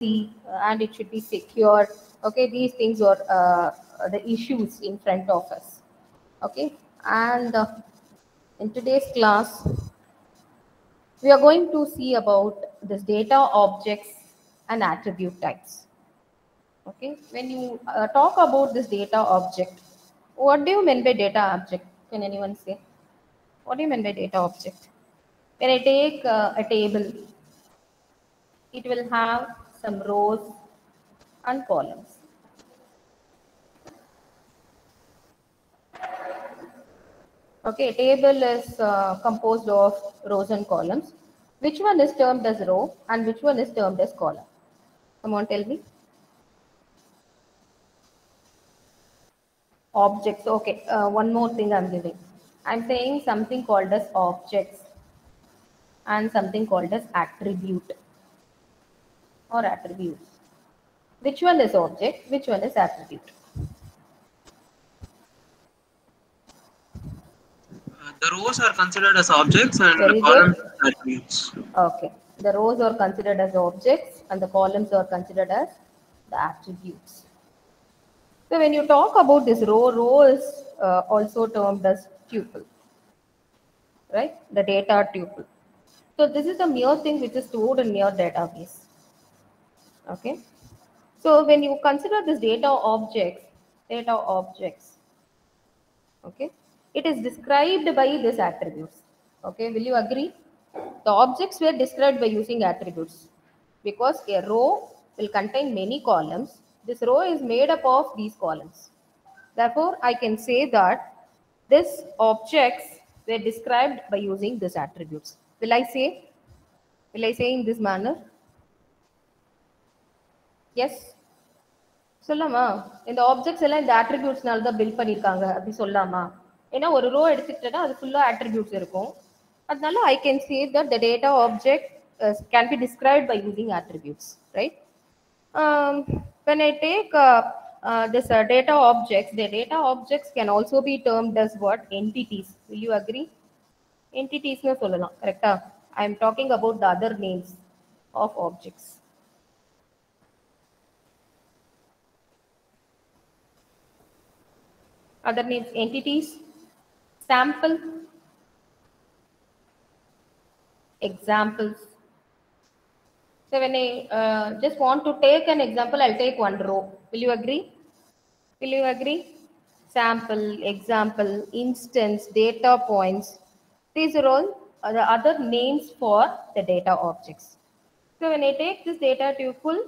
uh, and it should be secure. Okay, these things are uh, the issues in front of us. Okay, and uh, in today's class, we are going to see about this data objects and attribute types. Okay, when you uh, talk about this data object, what do you mean by data object? Can anyone say? What do you mean by data object? When I take uh, a table, it will have some rows and columns. Okay, table is uh, composed of rows and columns. Which one is termed as row and which one is termed as column? Come on, tell me. Objects. Okay, uh, one more thing I'm giving. I'm saying something called as objects and something called as attribute or attributes. Which one is object? Which one is attribute? Uh, the rows are considered as objects and Very the good. columns as attributes. Okay. The rows are considered as objects and the columns are considered as the attributes. So when you talk about this row, row is uh, also termed as tuple, right? The data tuple. So this is a mere thing which is stored in your database. Okay. So when you consider this data objects, data objects, okay, it is described by these attributes. Okay, will you agree? The objects were described by using attributes because a row will contain many columns. This row is made up of these columns. Therefore, I can say that these objects were described by using these attributes. Will I say? Will I say in this manner? Yes சொல்லாமா இந்த objects எல்லாம் இந்த ஆட்ரிபியூட்ஸ்னால தான் build பண்ணியிருக்காங்க அப்படி சொல்லாமா ஏன்னா ஒரு ரோ எடுத்துக்கிட்டா அது ஃபுல்லாக ஆட்ரிபியூட்ஸ் இருக்கும். அதனால I can say that the data object can be describe by using attributes right when I take uh, uh, this uh, data objects, the data objects can also be termed as what? Entities. Will you agree? Entities சொல்லலாம் கரெக்டா I am talking about the other names other names entities. Sample. Examples. So when i uh, just want to take an example i'll take one row. Will you agree? Will you agree? Sample example instance data points. These are all the other names for the data objects. So when i take this data tuple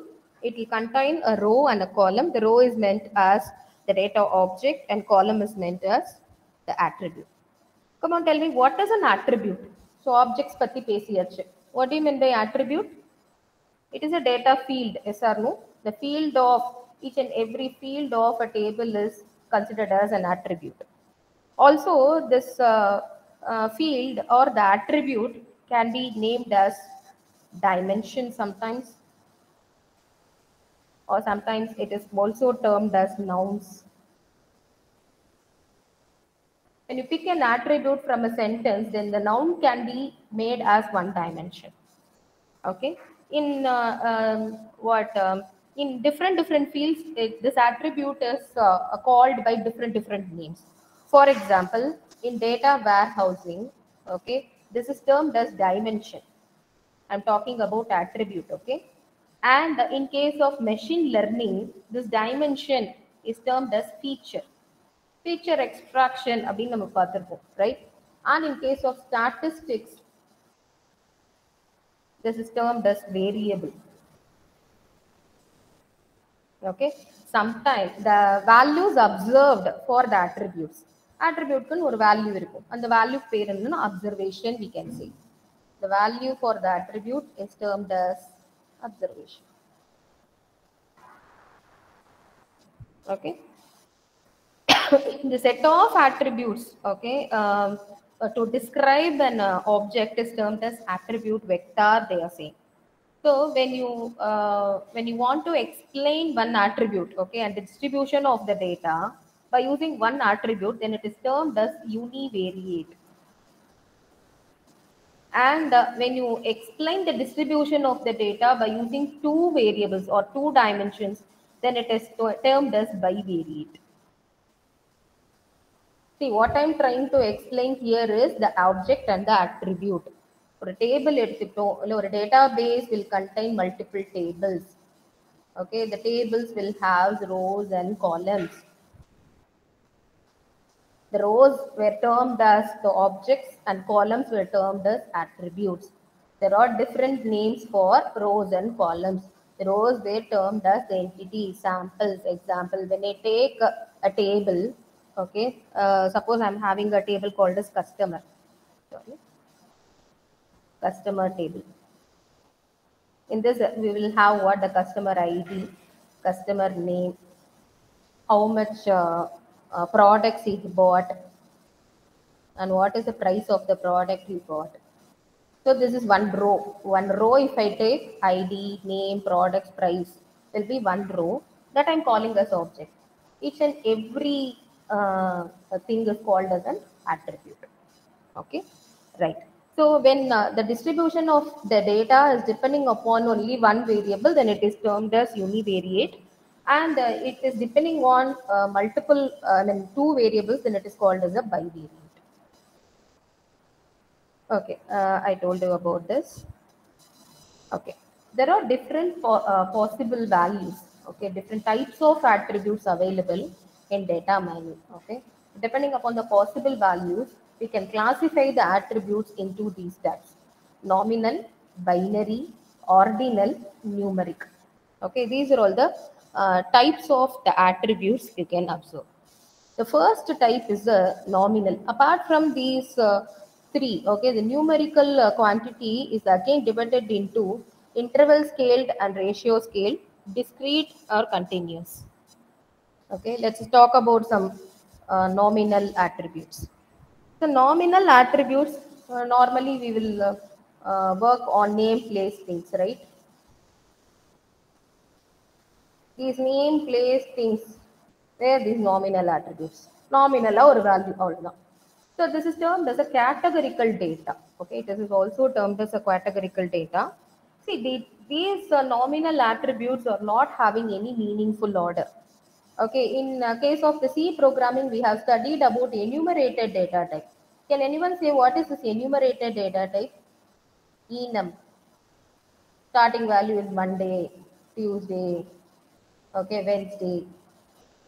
it will contain a row and a column. The row is meant as the data object and column is meant as the attribute. Come on, tell me what is an attribute? So objects pati pesiyachu. What do you mean by attribute? It is a data field, yes or no? The field of each and every field of a table is considered as an attribute. Also, this uh, uh, field or the attribute can be named as dimension sometimes or sometimes it is also termed as nouns. When you pick an attribute from a sentence, then the noun can be made as one dimension. Okay. In uh, um, what um, in different different fields, it, this attribute is uh, called by different different names. For example, in data warehousing, okay, this is termed as dimension. I'm talking about attribute. Okay and in case of machine learning, this dimension is termed as feature. Feature extraction, right? And in case of statistics, this is termed as variable. Okay, sometimes the values observed for the attributes. Attribute or value and the value pair in observation we can say. The value for the attribute is termed as observation. Okay. the set of attributes, okay, um, uh, to describe an uh, object is termed as attribute vector, they are saying. So when you uh, when you want to explain one attribute, okay, and the distribution of the data by using one attribute, then it is termed as univariate And uh, when you explain the distribution of the data by using two variables or two dimensions, then it is to- termed as bivariate. See, what I'm trying to explain here is the object and the attribute. ஒரு table எடுத்துட்டோம் இல்லை ஒரு database will contain multiple tables. Okay, the tables will have rows and columns. The rows were termed as the objects and columns were termed as attributes. There are different names for rows and columns. The rows were termed as the entity, samples, example. When I take a, table, okay, uh, suppose I'm having a table called as customer. Sorry. Customer table. In this, we will have what the customer ID, customer name, how much uh, uh, products he bought, and what is the price of the product he bought. So this is one row. One row, if I take ID, name, products, price, will be one row that I'm calling as object. Each and every uh, thing is called as an attribute. Okay, right. So when uh, the distribution of the data is depending upon only one variable, then it is termed as univariate. And uh, it is depending on uh, multiple, uh, I mean, two variables, then it is called as a bivariate. Okay, uh, I told you about this. Okay, there are different po- uh, possible values. Okay, different types of attributes available in data mining. Okay, depending upon the possible values, we can classify the attributes into these types: nominal, binary, ordinal, numeric. Okay, these are all the uh, types of the attributes you can observe. The first type is the nominal. Apart from these uh, three, okay, the numerical uh, quantity is again divided into interval scaled and ratio scale, discrete or continuous. Okay, let's talk about some uh, nominal attributes. The nominal attributes, uh, normally we will work on name, place, things, right? these name place things. Where these nominal attributes? Nominal or value avuladhaan so this is termed as a categorical data. Okay this is also termed as a categorical data. See the, these uh, nominal attributes are not having any meaningful order. Okay in uh, case of the c programming we have studied about enumerated data type. Can anyone say what is this enumerated data type? Enum starting value is monday tuesday okay, Wednesday.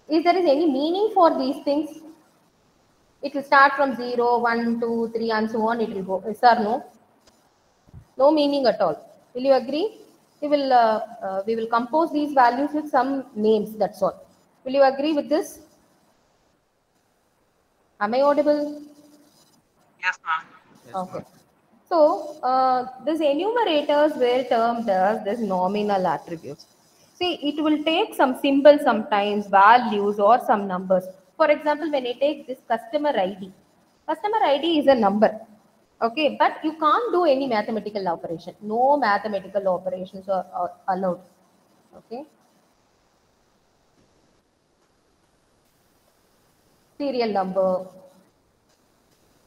If there is any meaning for these things, it will start from 0, 1, 2, 3, and so on. It will go. Yes or no? No meaning at all. Will you agree? We will, uh, uh, we will compose these values with some names. That's all. Will you agree with this? Am I audible? Yes, ma'am. Okay. So, uh, these enumerators were termed as this nominal attributes. See, it will take some symbols sometimes, values or some numbers. For example, when I take this customer ID, customer ID is a number. Okay, but you can't do any mathematical operation. No mathematical operations are, are allowed. Okay. Serial number,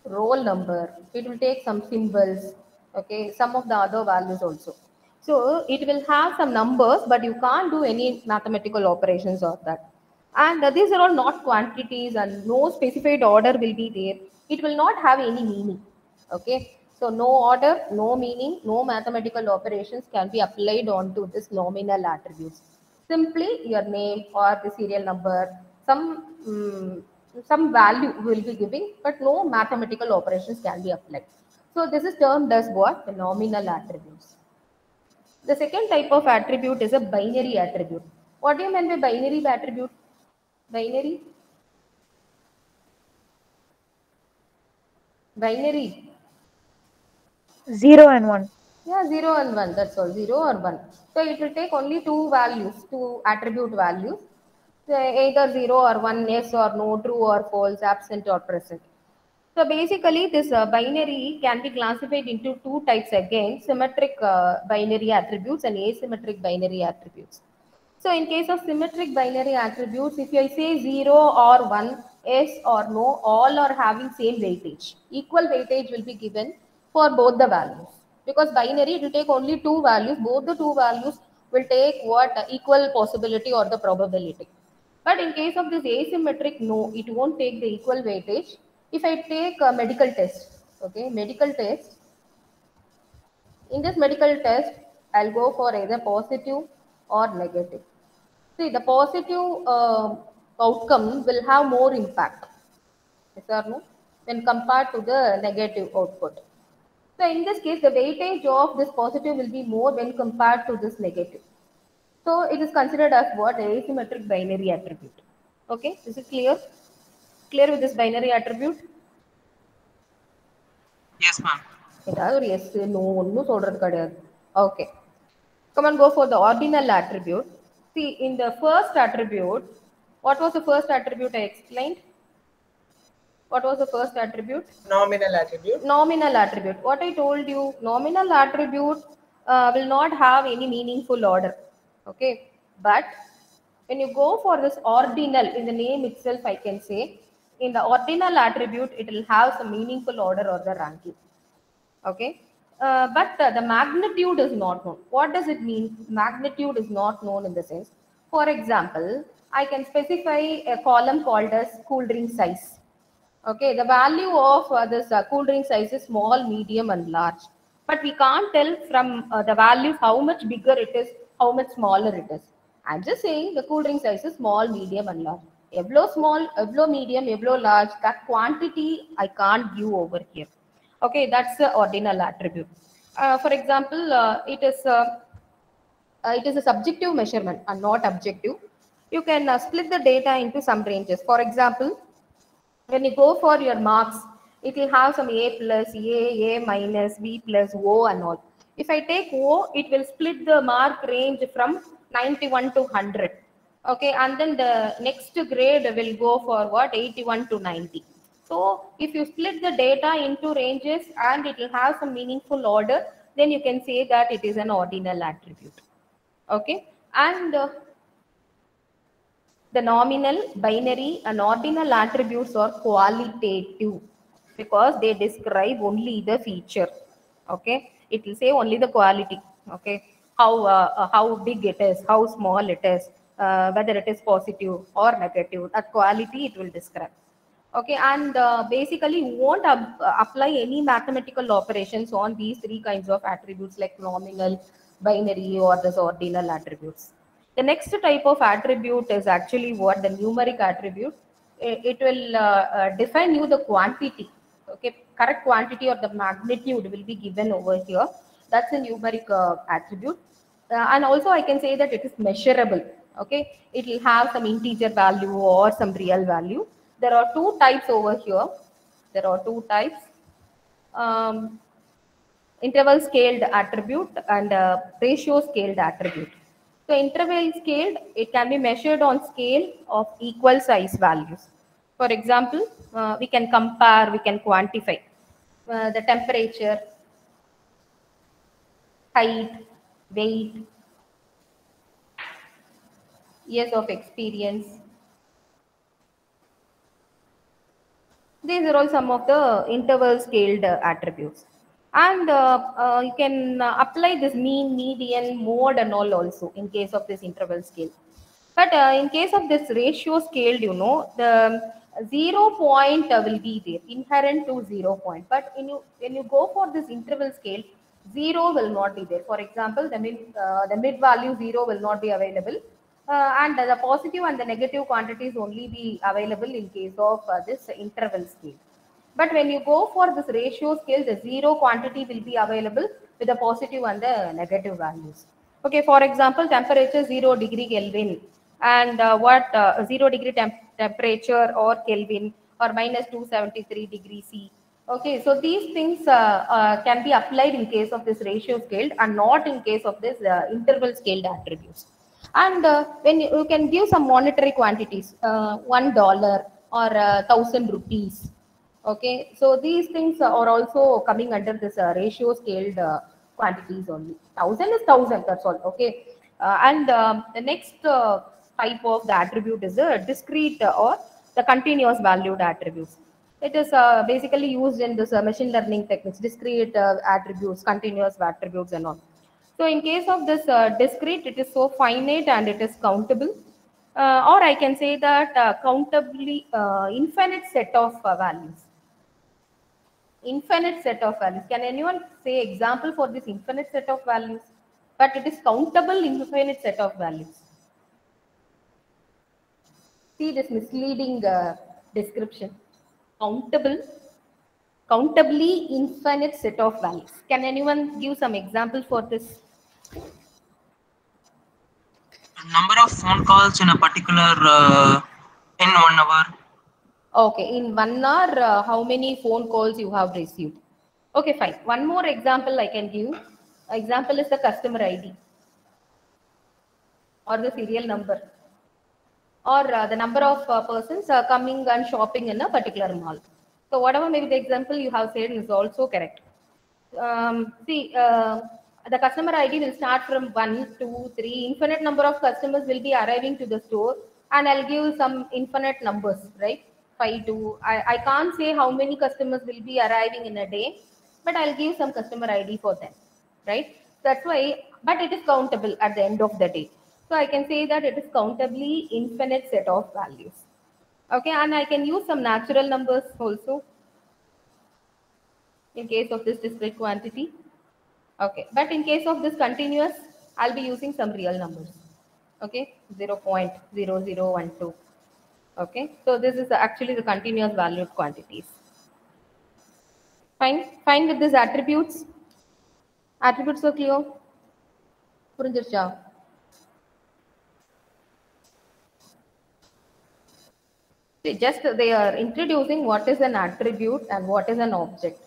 roll number it will take some symbols okay some of the other values also so it will have some numbers but you can't do any mathematical operations of that and these are all not quantities and no specified order will be there it will not have any meaning okay so no order no meaning no mathematical operations can be applied onto this nominal attributes simply your name or the serial number some mm, some value will be giving, but no mathematical operations can be applied. So this is termed as what? The nominal attributes. The second type of attribute is a binary attribute. What do you mean by binary attribute? Binary? Binary. Zero and one. Yeah, 0 and 1, that's all, 0 or 1. So it will take only two values, two attribute values, So either 0 or 1, yes or no, true or false, absent or present. So basically this uh, binary can be classified into two types again, symmetric uh, binary attributes and asymmetric binary attributes. So in case of symmetric binary attributes, if I say 0 or 1, yes or no, all are having same weightage. Equal weightage will be given for both the values because binary it will take only two values both the two values will take what uh, equal possibility or the probability but in case of this asymmetric no it won't take the equal weightage if i take a medical test okay medical test in this medical test i'll go for either positive or negative. See the positive uh, outcome will have more impact. Yes or no? When compared to the negative output. So in this case the weightage of this positive will be more when compared to this negative. So it is considered as what? Asymmetric binary attribute. Okay? This is clear clear with this binary attribute Yes, ma'am. ஏதாவது ஒரு yes no ஒன்றும் சொல்றது கிடையாது okay come and go for the ordinal attribute see in the first attribute what was the first attribute i explained what was the first attribute Nominal attribute. nominal attribute what i told you nominal attribute uh, will not have any meaningful order okay but when you go for this ordinal in the name itself i can say in the ordinal attribute it will have some meaningful order or the ranking. Okay? Uh, but uh, the magnitude is not known. What does it mean magnitude is not known in the sense? For example i can specify a column called as cool drink size. Okay? The value of uh, this uh, cool drink size is small medium and large. But we can't tell from uh, the values how much bigger it is how much smaller it is. I'm just saying the cool drink size is small medium and large எவ்வளோ small எவ்வளோ medium எவ்வளோ large that quantity i can't give over here okay that's the ordinal attribute uh, for example uh, it is uh, uh, it is a subjective measurement and not objective you can uh, split the data into some ranges for example when you go for your marks it will have some a plus a a minus b plus o and all if i take o it will split the mark range from 91 to 100 okay and then the next grade will go for what? 81 to 90 so if you split the data into ranges and it will have some meaningful order then you can say that it is an ordinal attribute. Okay and uh, the nominal binary and ordinal attributes are qualitative because they describe only the feature. Okay it will say only the quality. Okay how uh, uh, how big it is how small it is uh, whether it is positive or negative that quality it will describe. Okay and uh, basically you won't uh, apply any mathematical operations on these three kinds of attributes like nominal binary or ordinal attributes. The next type of attribute is actually what? The numeric attribute. It, will uh, uh, define you the quantity. Okay correct quantity or the magnitude will be given over here. That's a numeric uh, attribute. And also i can say that it is measurable okay? It will have some integer value or some real value. There are two types over here. There are two types. Um, interval scaled attribute and uh, ratio scaled attribute. So interval scaled it can be measured on scale of equal size values. For example uh, we can compare we can quantify uh, the temperature height weight years of experience. These are all some of the interval scaled uh, attributes. And uh, uh, you can uh, apply this mean median mode and all also in case of this interval scale. But in case of this ratio scaled you know the zero point will be there inherent to zero point. But when you when you go for this interval scale zero will not be there. For example the mid uh, the mid value zero will not be available and the positive and the negative quantities only be available in case of uh, this interval scale. But when you go for this ratio scale the zero quantity will be available with the positive and the negative values. Okay for example temperature 0 degree kelvin and uh, what uh, 0 degree temp- temperature or kelvin or minus 273 degree c. Okay so these things uh, uh, can be applied in case of this ratio scale and not in case of this uh, interval scaled attributes and uh, when you, you can give some monetary quantities uh, one dollar or uh, thousand rupees. Okay? So these things are also coming under this uh, ratio scaled uh, quantities only. Thousand is thousand that's all. Okay? And um, the next type of the attribute is the discrete or the continuous valued attributes. It is uh, basically used in this uh, machine learning techniques, discrete uh, attributes, continuous attributes and all. So in case of this uh, discrete, it is so finite and it is countable. Uh, or I can say that uh, countably infinite set of values. Infinite set of values. Can anyone say example for this infinite set of values? But it is countable infinite set of values. See this misleading uh, description. Countable, countably infinite set of values. Can anyone give some example for this? Number of phone calls in a particular uh, in one hour. Okay, in one hour, uh, how many phone calls you have received? Okay, fine. One more example I can give. Example is the customer ID or the serial number or uh, the number of uh, persons uh, coming and shopping in a particular mall. So whatever maybe the example you have said is also correct. Um, see, uh, the customer ID will start from one, two, three. Infinite number of customers will be arriving to the store, and I'll give some infinite numbers, right? Five, two. I, I can't say how many customers will be arriving in a day, but I'll give some customer ID for them, right? That's why, but it is countable at the end of the day. So I can say that it is countably infinite set of values. Okay, and I can use some natural numbers also in case of this discrete quantity. Okay, but in case of this continuous, I'll be using some real numbers. Okay, 0 0.0012. Okay, so this is actually the continuous valued quantities. Fine, fine with these attributes. Attributes are clear. Purinjircha. See, just they are introducing what is an attribute and what is an object.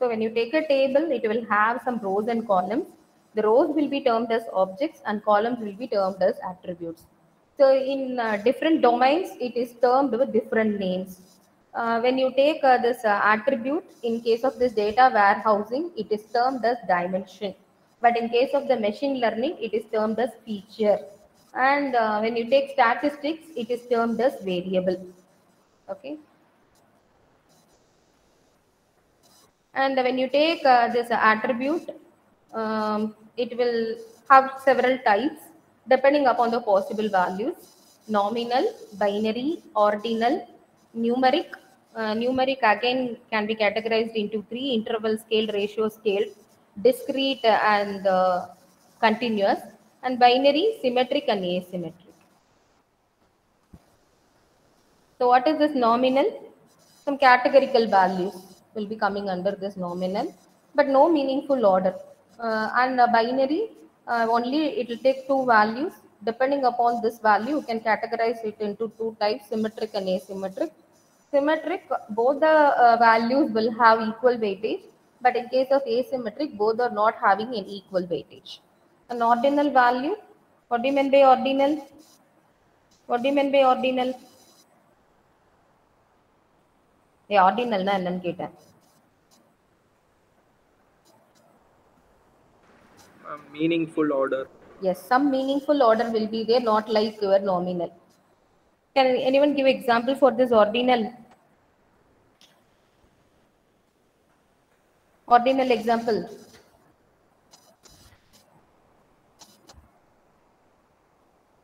So when you take a table, it will have some rows and columns. The rows will be termed as objects and columns will be termed as attributes. So in uh, different domains, it is termed with different names. Uh, when you take uh, this uh, attribute, in case of this data warehousing, it is termed as dimension. But in case of the machine learning, it is termed as feature. And uh, when you take statistics, it is termed as variable. Okay. And when you take uh, this attribute, um, it will have several types depending upon the possible values. Nominal, binary, ordinal, numeric. Uh, numeric again can be categorized into three interval scale, ratio scale, discrete and uh, continuous, and binary, symmetric and asymmetric. So what is this nominal? Some categorical values will be coming under this nominal, but no meaningful order. Uh, and binary, uh, only it will take two values. Depending upon this value, you can categorize it into two types, symmetric and asymmetric. Symmetric, both the uh, values will have equal weightage, but in case of asymmetric, both are not having an equal weightage. An ordinal value, what do you mean by ordinal? What do you mean by ordinal? ஏ ஆர்டினல்னா என்னன்னு கேட்டேன் uh, meaningful order. Yes some meaningful order will be there not like your nominal can anyone give example for this ordinal ordinal example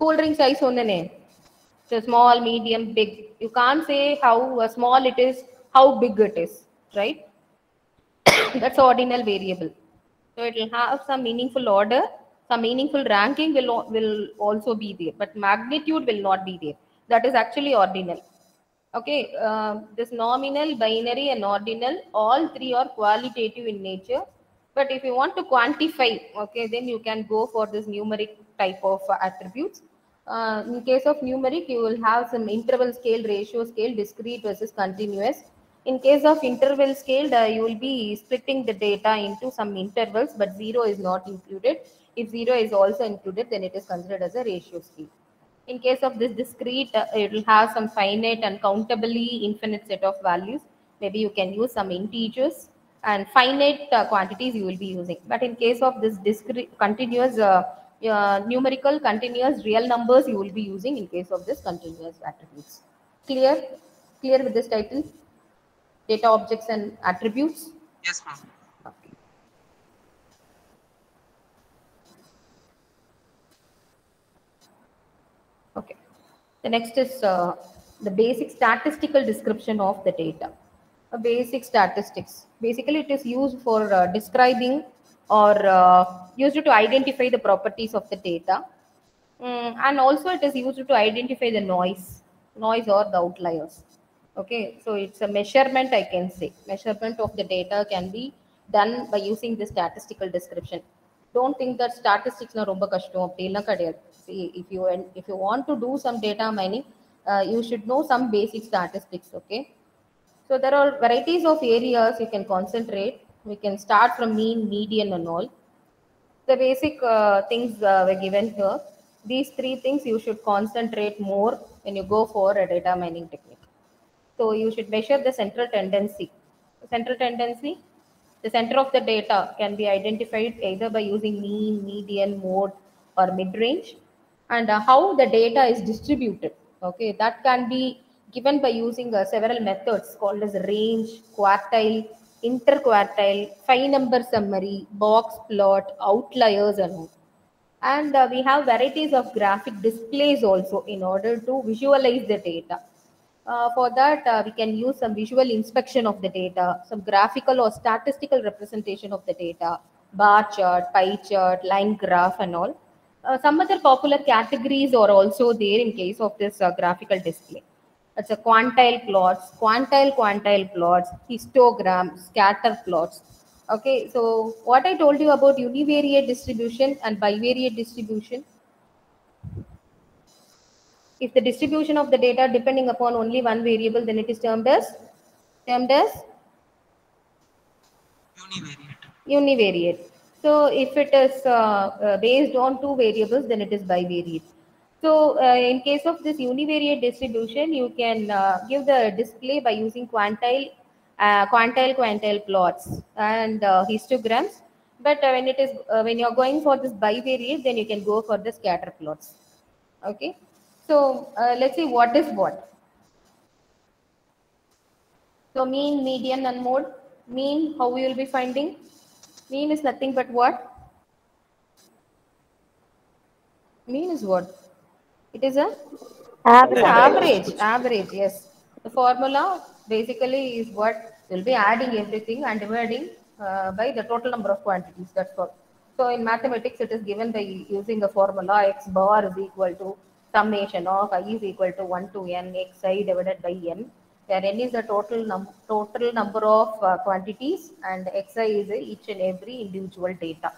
cool drink size சொன்னனே So small, medium, big. You can't say how uh, small it is, how big it is, right? That's ordinal variable. So it will have some meaningful order, some meaningful ranking will, will also be there, but magnitude will not be there. That is actually ordinal. Okay, uh, this nominal, binary, and ordinal, all three are qualitative in nature. But if you want to quantify, okay, then you can go for this numeric type of uh, attributes. Uh, in case of numeric, you will have some interval scale, ratio scale, discrete versus continuous. In case of interval scaled, uh, you will be splitting the data into some intervals, but zero is not included. If zero is also included, then it is considered as a ratio scale. In case of this discrete, uh, it will have some finite and countably infinite set of values. Maybe you can use some integers and finite uh, quantities you will be using. But in case of this discrete, continuous, uh, uh, numerical, continuous, real numbers you will be using in case of this continuous attributes. Clear? Clear with this title? Data objects and attributes. Yes, ma'am. Okay. Okay. The next is uh, the basic statistical description of the data. A basic statistics. Basically, it is used for uh, describing or uh, used to identify the properties of the data. Mm, and also it is used to identify the noise, noise or the outliers okay so it's a measurement i can say. Measurement of the data can be done by using the statistical description. Don't think that statistics na romba kashtam appadilam kedaiyadu see if you if you want to do some data mining uh, you should know some basic statistics okay? So there are varieties of areas you can concentrate. We can start from mean median and all. The basic uh, things uh, were given here. These three things you should concentrate more when you go for a data mining technique so you should measure the central tendency. Central tendency the center of the data can be identified either by using mean median mode or mid-range. And uh, how the data is distributed okay that can be given by using uh, several methods called as range quartile interquartile five number summary box plot outliers and all. And uh, we have varieties of graphic displays also in order to visualize the data uh, for that uh, we can use some visual inspection of the data some graphical or statistical representation of the data bar chart pie chart line graph and all uh, some other popular categories are also there in case of this uh, graphical display. It's a quantile plots, quantile quantile plots, histogram, scatter plots. Okay, so what I told you about univariate distribution and bivariate distribution. If the distribution of the data depending upon only one variable, then it is termed as termed as Univariate. univariate. So if it is uh, uh, based on two variables, then it is bivariate. So uh, in case of this univariate distribution, you can uh, give the display by using quantile, uh, quantile quantile plots and uh, histograms. But uh, when it is uh, when you're going for this bivariate, then you can go for the scatter plots. Okay. So uh, let's see what is what. So mean, median, and mode. Mean, how we will be finding? Mean is nothing but what? Mean is what? It is a Average. average. Average, yes. The formula basically is what will be adding everything and dividing uh, by the total number of quantities. That's all. So in mathematics, it is given by using a formula x bar is equal to summation of i is equal to 1 to n xi divided by n where n is the total num total number of uh, quantities and xi is each and every individual data.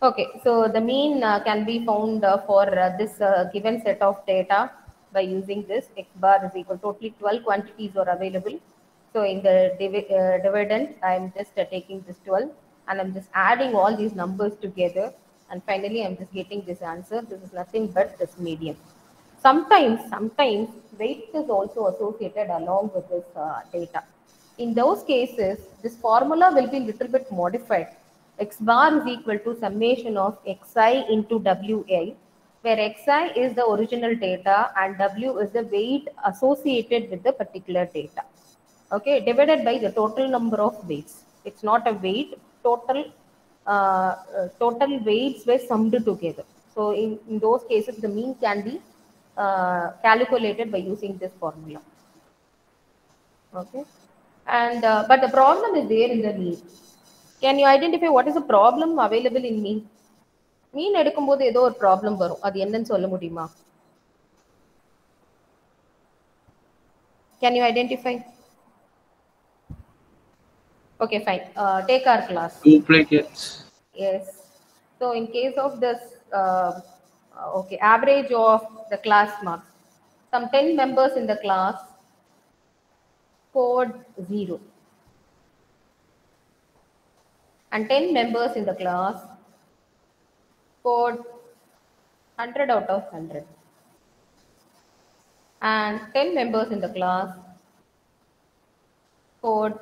Okay, so the mean uh, can be found uh, for uh, this uh, given set of data by using this x bar is equal totally 12 quantities are available. So in the divi uh, dividend, I'm just uh, taking this 12 and I'm just adding all these numbers together and finally I'm just getting this answer. This is nothing but this median. Sometimes, sometimes weight is also associated along with this uh, data. In those cases, this formula will be little bit modified. X bar is equal to summation of xi into wi, where xi is the original data and w is the weight associated with the particular data. Okay, divided by the total number of weights. It's not a weight, total total weights were summed together. So in, in those cases, the mean can be uh, calculated by using this formula. Okay, and uh, but the problem is there in the mean. Can you identify what is the problem available in mean? மீன் எடுக்கும்போது ஏதோ ஒரு problem வரும் அது என்னன்னு சொல்ல முடியுமா can you identify Okay, fine. Uh, take our class. Duplicates. Yes. So in case of this, uh, uh okay, average of the class marks. Some 10 members in the class scored 0. And 10 members in the class scored 100 out of 100. And 10 members in the class scored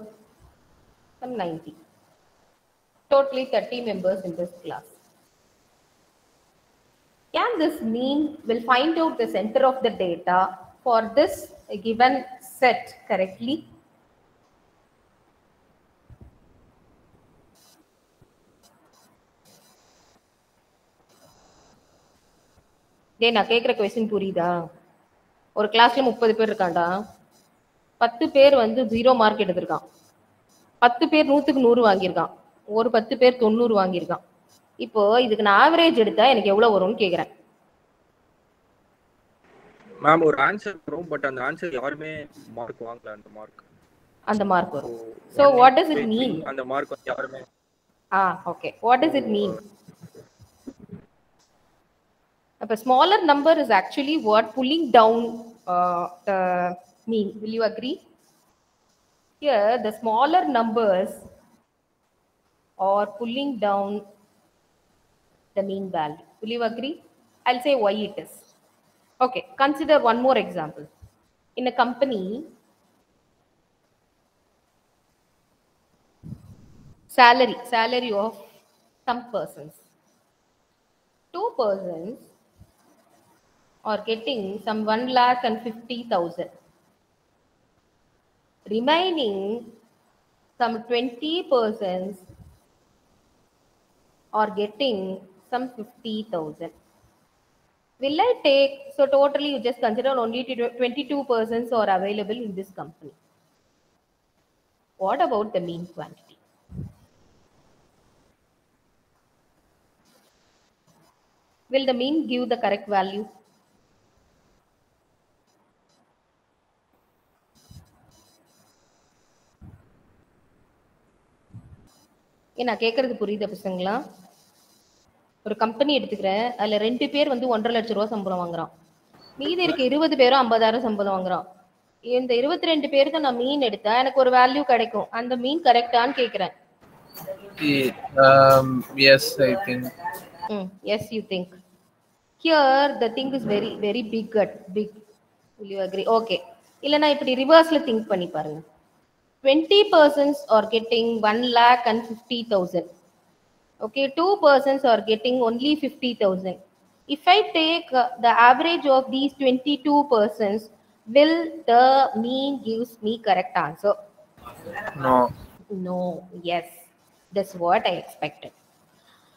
some 90. Totally 30 members in this class. Can this mean will find out the center of the data for this given set correctly? டே நான் கேட்குற question புரியுதா ஒரு கிளாஸ்ல முப்பது பேர் இருக்காண்டா பத்து பேர் வந்து ஜீரோ மார்க் எடுத்திருக்கான் பத்து பேர் நூற்றுக்கு நூறு வாங்கியிருக்கான். ஒரு பத்து பேர் தொண்ணூறு வாங்கியிருக்கான். இப்போ இதுக்கு நான் ஆவரேஜ் எடுத்தா எனக்கு எவ்வளோ வரும்னு கேட்குறேன் மேம் ஒரு ஆன்சர் வரும் பட் அந்த ஆன்சர் யாருமே மார்க் வாங்கல அந்த மார்க் அந்த மார்க் வரும். So, what does it mean? அந்த மார்க் வந்து யாருமே ஆ okay what does it mean? அப்ப is actually what pulling down uh, the mean. Will you agree? Here the smaller numbers are pulling down the mean value. Will you agree? I'll say why it is. Okay consider one more example. In a company salary salary of some persons. Two persons are getting some 1 lakh and 50,000 remaining some 20 persons are getting some 50,000 will i take so totally you just consider only 22 persons are available in this company. What about the mean quantity? Will the mean give the correct value ஏன் நான் கேட்கறது புரியுத பசங்களா? ஒரு company எடுத்துக்கிறேன் அதில் ரெண்டு பேர் வந்து ஒன்றரை லட்ச ரூபா சம்பளம் வாங்குறான். மீதி இருக்க இருபது பேரும் ஐம்பதாயிரம் சம்பளம் வாங்குறான். இந்த இருபத்தி ரெண்டு பேருக்கு நான் மீன் எடுத்தேன் எனக்கு ஒரு வேல்யூ கிடைக்கும். அந்த மீன் கரெக்டான்னு கேட்குறேன் எஸ் திங்க் ம் yes you think here the thing is very very big at big you agree okay இல்லைனா இப்படி ரிவர்ஸில் திங்க் பண்ணி பாருங்க. 20 persons are getting 1 lakh and 50,000. Okay, 2 persons are getting only 50,000. If I take uh, the average of these 22 persons, will the mean gives me correct answer? No. No, yes. That's what I expected.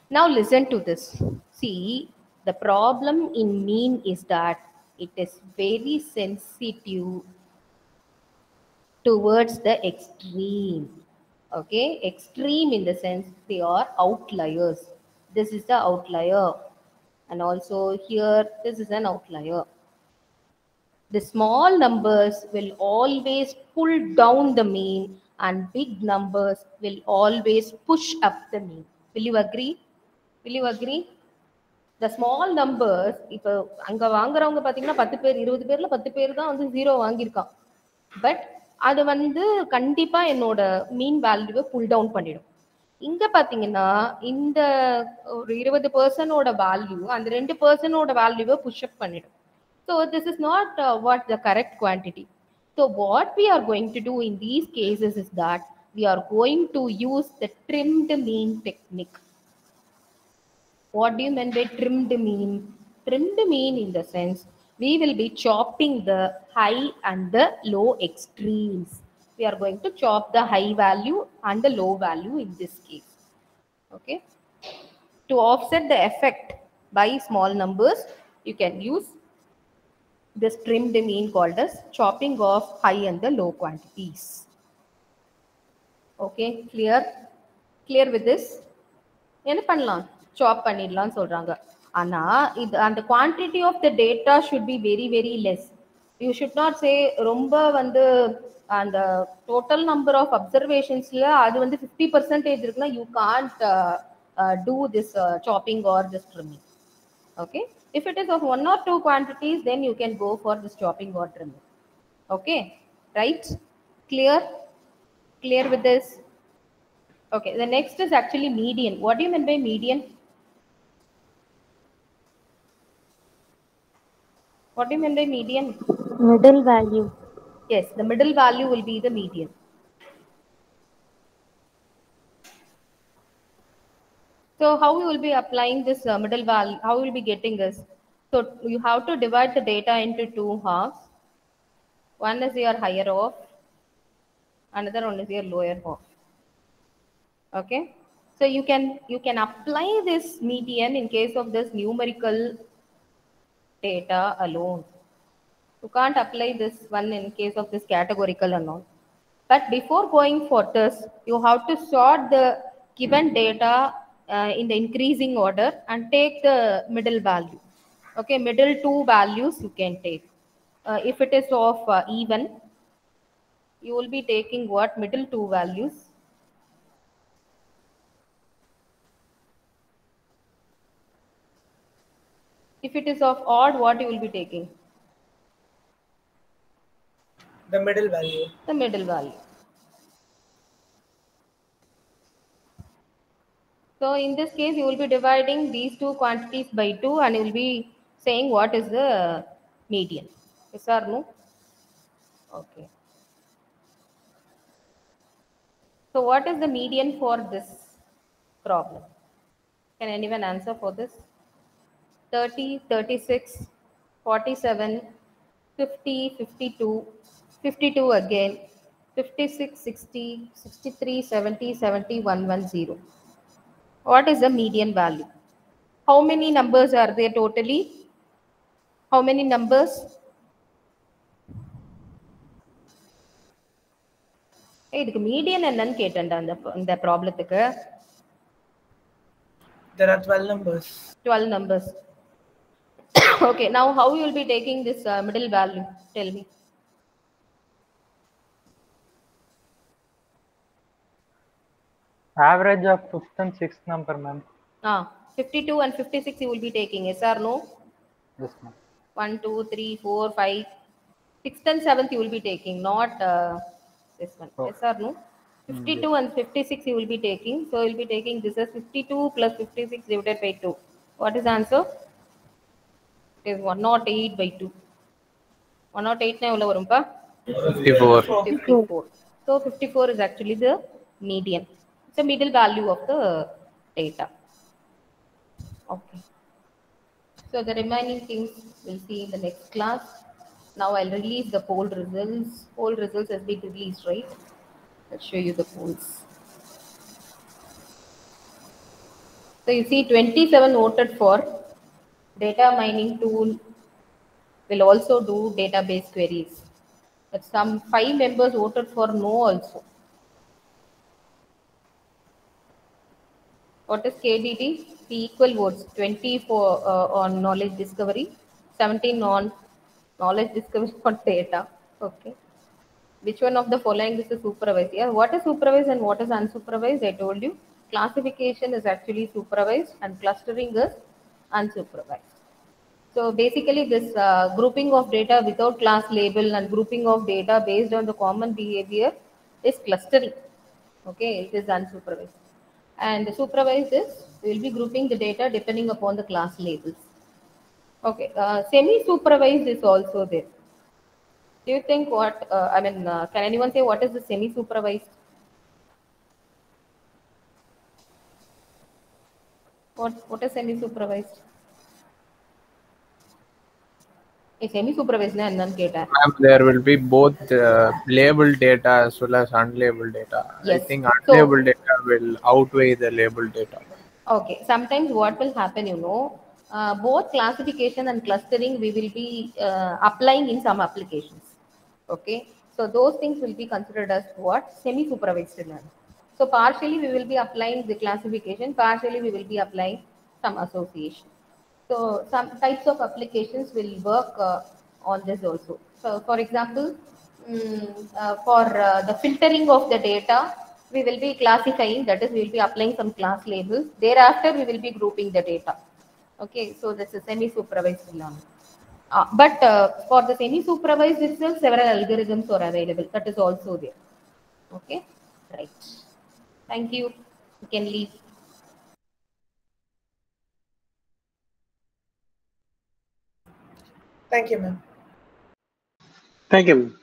Now listen to this. See, the problem in mean is that it is very sensitive towards the extreme. Okay, extreme in the sense they are outliers. This is the outlier, and also here this is an outlier the small numbers will always pull down the mean and big numbers will always push up the mean will you agree will you agree the small numbers இப்போ அங்க வாங்குறவங்க பாத்தீங்கன்னா பத்து பேர் இருபது பேர்ல பத்து பேர் தான் வந்து ஜீரோ வாங்கியிருக்கான் பட் அது வந்து கண்டிப்பா என்னோட மீன் வேல்யூவை புல் டவுன் பண்ணிடும். இங்க பாத்தீங்கன்னா இந்த ஒரு இருபது பர்சனோட வேல்யூ அந்த ரெண்டு பர்சனோட வேல்யூவை புஷ்அப் பண்ணிடும். So this is not what the correct quantity so what we are going to do in these cases is that we are going to use the trimmed mean technique what do you mean by trimmed mean trimmed mean in the sense we will be chopping the high and the low extremes. We are going to chop the high value and the low value in this case. Okay. To offset the effect by small numbers, you can use this trimmed mean called as chopping off high and the low quantities. Okay, clear? Clear with this? என்ன பண்ணலாம் சாப் பண்ணிடலாம் சொல்றாங்க ஆனா இது அந்த quantity of the data should be very very less you should not சே ரொம்ப வந்து அந்த டோட்டல் நம்பர் ஆஃப் அப்சர்வேஷன்ஸ்ல அது வந்து ஃபிஃப்டி பர்சன்டேஜ் இருக்குன்னா you can't do this shopping R this trimming okay if it is of one or two quantities then you can go for this chopping or trimming okay right clear clear with this okay the next is actually median what do you mean by median What do you mean by median Middle value. yes the middle value will be the median So how you will be applying this uh, middle value? How you will be getting this? So you have to divide the data into two halves. One is your higher half, another one is your lower half. Okay. So you can you can apply this median in case of this numerical data alone. You can't apply this one in case of this categorical and all. But before going for this, you have to sort the given data uh, in the increasing order and take the middle value. Okay, middle two values you can take. Uh, if it is of uh, even, you will be taking what middle two values. If it is of odd, what you will be taking? The middle value. The middle value. So in this case, you will be dividing these two quantities by 2 and you will be saying what is the median. Yes or no? Okay. So what is the median for this problem? Can anyone answer for this? 30, 36, 47, 50, 52, 52 again, 56, 60, 63, 70, 70, 110. What is the median value? How many numbers are there totally? How many numbers? ஏய், இதுக்கு median என்னன்னு கேட்டேன்டா அந்த இந்த ப்ராப்ளத்துக்கு There are 12 numbers. 12 numbers okay now how you will be taking this uh, middle value? Tell me. Average of fifth and sixth number, ma'am. ah 52 and 56 you will be taking yes or no? Yes, ma'am. 1 2 3 4 5 sixth and seventh you will be taking not uh, this one Oh. yes or no? 52 and 56 you will be taking so you will be taking this as 52 plus 56 divided by 2 what is the answer it is 108 by 2 108 na எவ்வளவு வரும்பா 54. 54. So 54 is actually the median. It's the middle value of the data. Okay. So the remaining things we'll see in the next class. Now I'll release the poll results. Poll results has been released, right? Let's show you the polls. So you see 27 voted for data mining tool will also do database queries. But some five members voted for no also. What is KDD? The equal votes 20 for uh, on knowledge discovery, 17 on knowledge discovery for data. Okay. Which one of the following is a supervised? Yeah, what is supervised and what is unsupervised? I told you. Classification is actually supervised and clustering is unsupervised. So basically this uh, grouping of data without class label and grouping of data based on the common behavior is clustering. Okay, it is unsupervised. And the supervised is, we will be grouping the data depending upon the class labels. Okay, uh, semi-supervised is also there. Do you think what, uh, I mean, uh, can anyone say what is the semi-supervised? What, what is semi-supervised? Semi சூப்பர்வைஸ்னா என்னன்னு கேட்டேன் Ma'am, there will be both uh, labeled data as well as unlabeled data. I Yes. think So- unlabeled data will outweigh the labeled data. Okay, sometimes what will happen, you know, uh, both classification and clustering we will be uh, applying in some applications. Okay, so those things will be considered as what semi-supervised learning. so partially we will be applying the classification, partially we will be applying some association. So some types of applications will work uh, on this also. So for example, mm, uh, for uh, the filtering of the data, we will be classifying, that is we will be applying some class labels. Thereafter, we will be grouping the data. Okay, so this is semi-supervised learning. Uh, but uh, for the semi-supervised itself, several algorithms are available. That is also there. Okay, right. Thank you. You can leave. Thank you, ma'am. Thank you. ma'am.